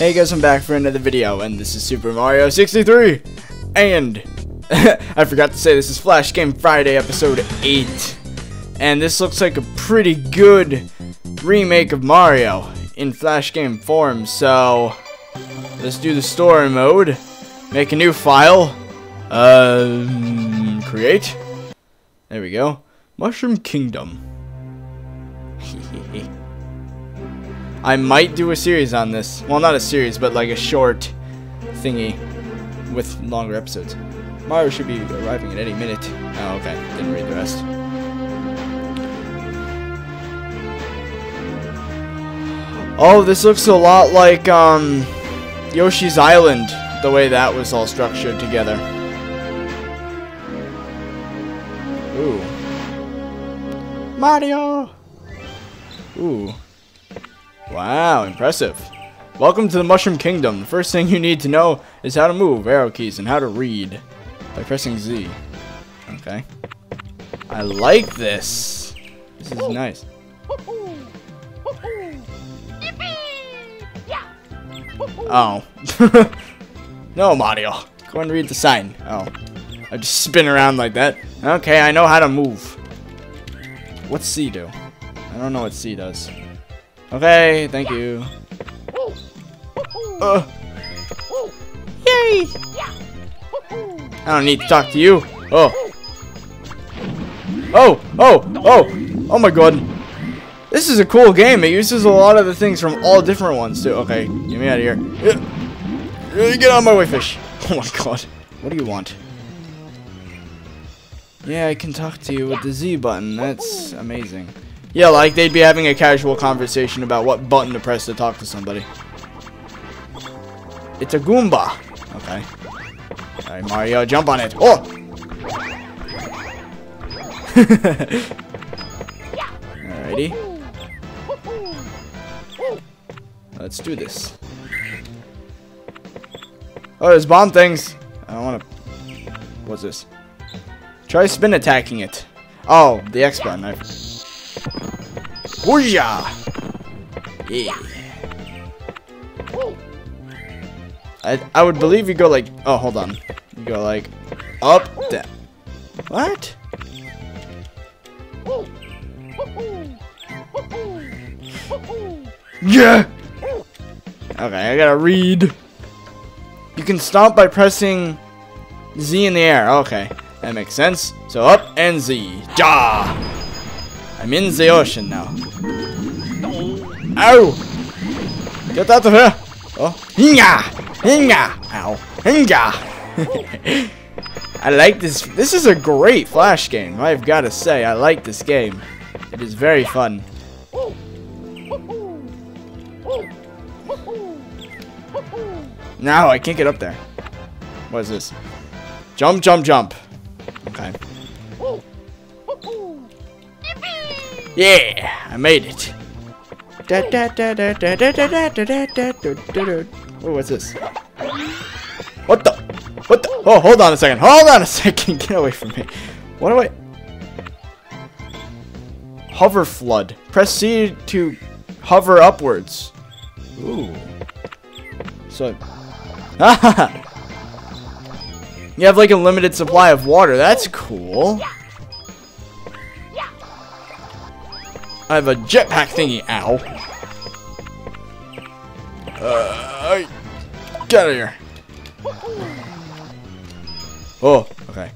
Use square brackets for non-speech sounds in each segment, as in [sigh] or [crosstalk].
Hey guys, I'm back for another video, and this is Super Mario 63, and [laughs] I forgot to say this is Flash Game Friday episode 8, and this looks like a pretty good remake of Mario in Flash Game form, so let's do the story mode, make a new file, um, create, there we go, Mushroom Kingdom. [laughs] I might do a series on this. Well, not a series, but like a short thingy with longer episodes. Mario should be arriving at any minute. Oh, okay. Didn't read the rest. Oh, this looks a lot like um, Yoshi's Island, the way that was all structured together. Ooh. Mario! Ooh. Wow, impressive. Welcome to the Mushroom Kingdom. The first thing you need to know is how to move, arrow keys, and how to read by pressing Z. Okay. I like this. This is nice. Oh. [laughs] no, Mario. Go and read the sign. Oh. I just spin around like that. Okay, I know how to move. What's C do? I don't know what C does. Okay, thank you. Uh. Yay! I don't need to talk to you. Oh. Oh, oh, oh, oh my god. This is a cool game. It uses a lot of the things from all different ones too. Okay, get me out of here. Get out of my way, fish. [laughs] Oh my god. What do you want? Yeah, I can talk to you with the Z button. That's amazing. Yeah, like they'd be having a casual conversation about what button to press to talk to somebody. It's a Goomba. Okay. Alright, Mario, jump on it. Oh! [laughs] Alrighty. Let's do this. Oh, there's bomb things. I don't want to... What's this? Try spin attacking it. Oh, the X button. I... Booyah! Yeah. I, I would believe you go like... Oh, hold on. You go like... Up, down. What? Yeah! Okay, I gotta read. You can stomp by pressing Z in the air. Okay, that makes sense. So up and Z. Ja! I'm in the ocean now. Ow! Get out of here! Oh, hinga! Hinga! Ow! Hinga! [laughs] I like this. This is a great Flash game. I've got to say, I like this game. It is very fun. No, I can't get up there. What is this? Jump, jump, jump. Okay. Yeah, I made it. Oh, what's this? What the? What the? Oh, hold on a second. Hold on a second. Get away from me. What do I? Hover FLUDD. Press C to hover upwards. Ooh. So. you have like a limited supply of water. That's cool. I have a jetpack thingy. Ow. Uh, get out of here. Oh, okay.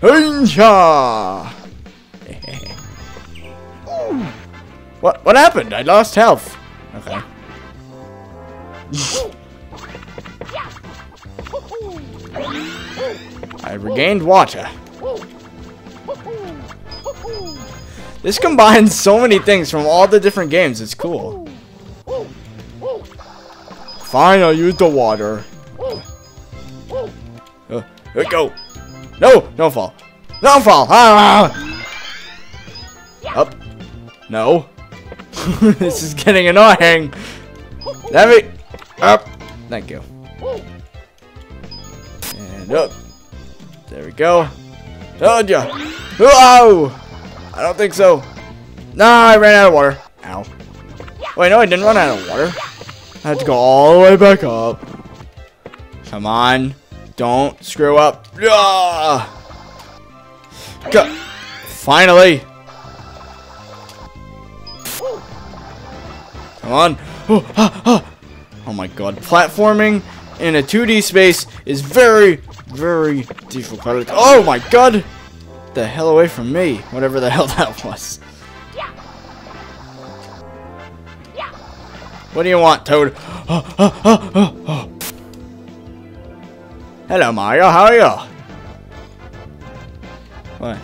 [laughs] what what happened? I lost health. Okay. [laughs] I regained water. This combines so many things from all the different games. It's cool. Fine, I'll use the water. Uh, go. No, don't fall. Don't fall. Ah! Up. No. [laughs] this is getting annoying. Let me. Up. Thank you. And up. There we go. Told ya. Whoa! I don't think so. No, I ran out of water. Ow. Wait, no, I didn't run out of water. I have to go all the way back up. Come on. Don't screw up. Yeah. Go. Finally. Come on. Oh, ah, ah. oh my god. Platforming in a 2D space is very, very difficult. Oh my god. The hell away from me. Whatever the [laughs] hell that was. What do you want, Toad? Hello, Mario. How are you? What?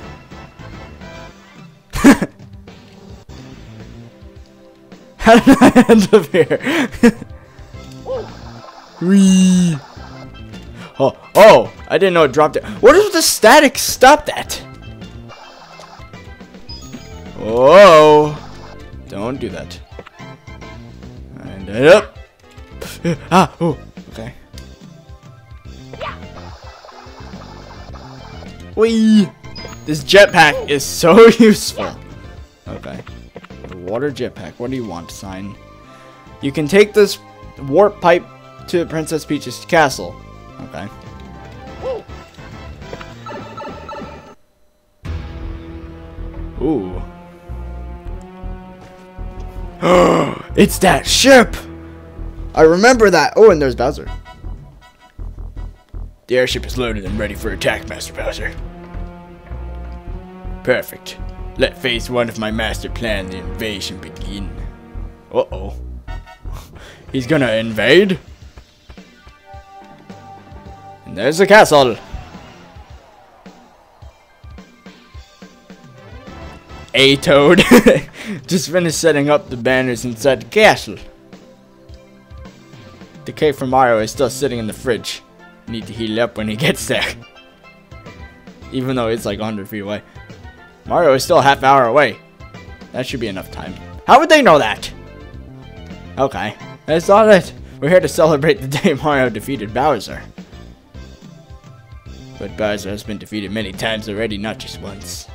[laughs] How did I end up here? [laughs] Whee! Oh, oh! I didn't know it dropped it. What is the static? Stop that! Whoa! Don't do that. And up. [laughs] ah! Oh, okay. Whee! This jetpack is so [laughs] useful. Okay. Water jetpack. What do you want, sign? You can take this warp pipe to Princess Peach's castle. Okay. Ooh. It's that ship! I remember that. Oh, and there's Bowser. The airship is loaded and ready for attack, Master Bowser. Perfect. Let phase one of my master plan, the invasion, begin. Uh-oh. [laughs] He's gonna invade? And there's the castle. A Toad. [laughs] Just finished setting up the banners inside the castle. The cake from Mario is still sitting in the fridge. Need to heat it up when he [laughs] gets there. Even though it's like 100 feet away. Mario is still half hour away. That should be enough time. How would they know that? Okay, that's not it. We're here to celebrate the day [laughs] Mario defeated Bowser. But Bowser has been defeated many times already, not just once.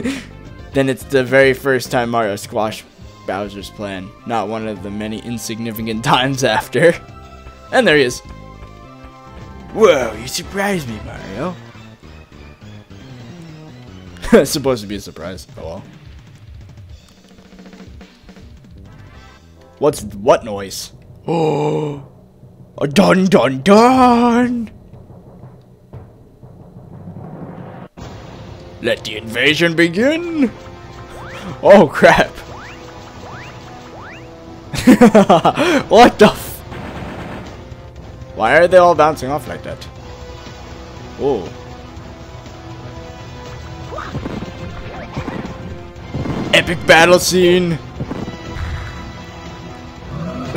[laughs] then it's the very first time Mario squashed Bowser's plan, not one of the many insignificant [laughs] times after. And there he is. Whoa, you surprised me, Mario. [laughs] it's supposed to be a surprise. Oh well. What's what noise? Oh, [gasps] a dun dun dun! Let the invasion begin! Oh crap! [laughs] what the Why are they all bouncing off like that? Oh. Epic battle scene!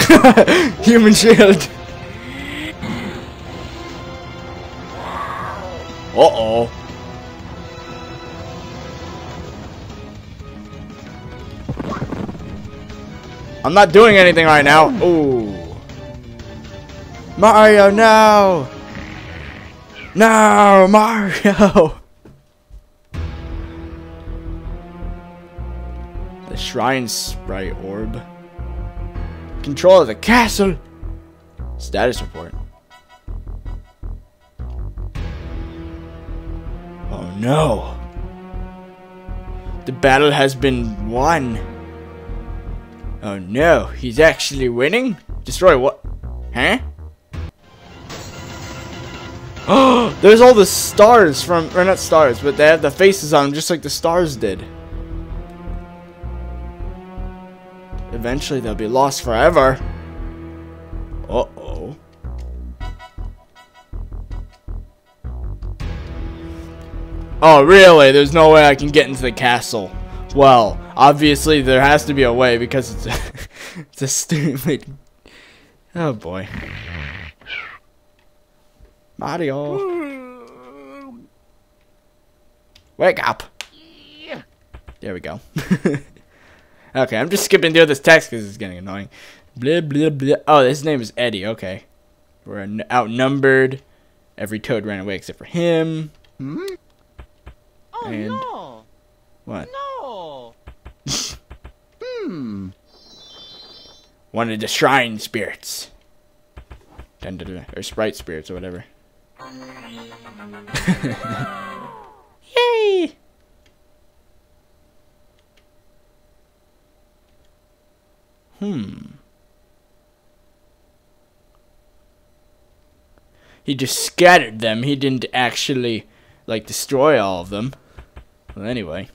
[laughs] Human shield! Uh-oh. I'm not doing anything right now. Ooh. Mario, no! No, Mario! [laughs] The Shine Sprite Orb. Control of the castle! Status report. Oh no! The battle has been won. Oh no, he's actually winning? Destroy what? Huh? Oh, [gasps] there's all the stars from, or not stars, but they have the faces on them just like the stars did. Eventually they'll be lost forever. Uh-oh. Oh, really? There's no way I can get into the castle. Well, obviously there has to be a way because it's a, [laughs] it's a stupid... Oh boy. Mario. Wake up. There we go. [laughs] okay, I'm just skipping through this text because it's getting annoying. Blah, blah, blah. Oh, his name is Eddie. Okay. We're outnumbered. Every toad ran away except for him. Hmm? Oh, And- no. What? No. Hmm. one of the shrine spirits. Dun, dun, dun, or sprite spirits or whatever. [laughs] Yay! Hmm. He just scattered them. He didn't actually, like, destroy all of them. Well, anyway.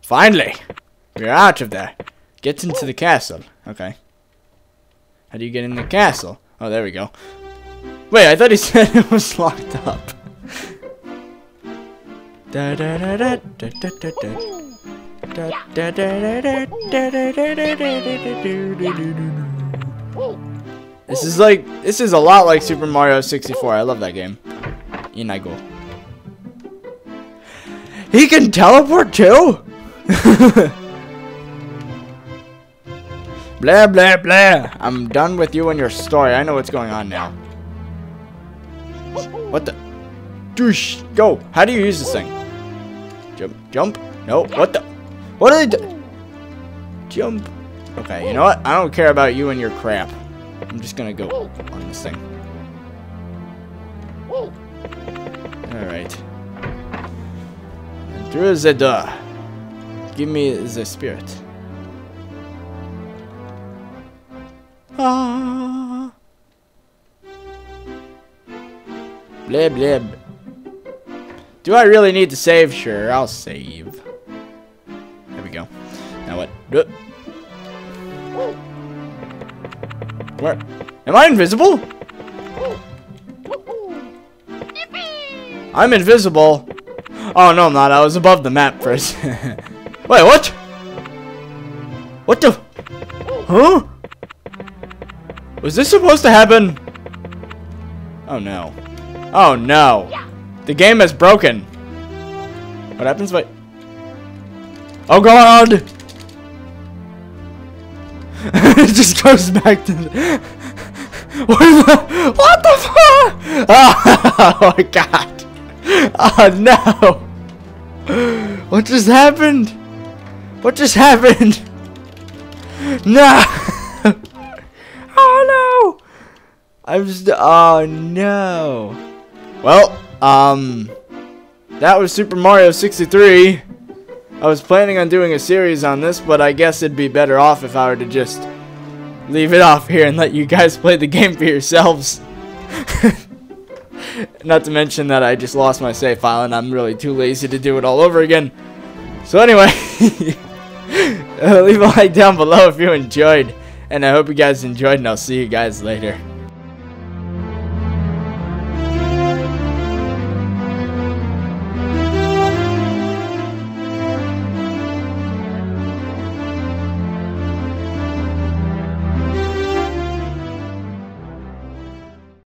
Finally! We're out of there. Get into the castle. Okay. How do you get in the castle? Oh, there we go. Wait, I thought he said it was locked up. Da da da da da da da da. This is like this is a lot like Super Mario 64. I love that game. In I go. He can teleport too? Blah blah blah. I'm done with you and your story. I know what's going on now. What the? Douche. Go. How do you use this thing? Jump. Jump. No. What the? What are they? Jump. Okay, you know what? I don't care about you and your crap. I'm just gonna go on this thing. Alright. Through the door. Give me the spirit. Ah. Blib blib. Do I really need to save? Sure, I'll save. There we go. Now what? Where? Am I invisible? I'm invisible. Oh, no, I'm not. I was above the map first. [laughs] Wait, what? What the? Huh? Was this supposed to happen? Oh, no. Oh, no. The game is broken. What happens? Wait. Oh, God! [laughs] it just goes back to the... What the, what the fuck? [laughs] Oh, my god. Oh no. What just happened? What just happened? [laughs] No. I'm just, oh no. Well, um, that was Super Mario 63. I was planning on doing a series on this, but I guess it'd be better off if I were to just leave it off here and let you guys [laughs] play the game for yourselves. [laughs] Not to mention that I just lost my save file and I'm really too lazy to do it all over again. So anyway, [laughs] leave a like down below if you enjoyed. And I hope you guys enjoyed and I'll see you guys later.